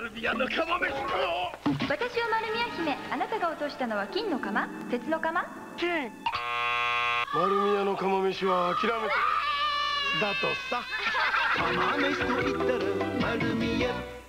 ルビアの釜飯私は丸宮姫。あなたが落としたのは金の釜？鉄の釜？金丸宮の釜飯は諦めてだとさ。釜飯と言ったら丸宮。